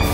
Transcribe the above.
you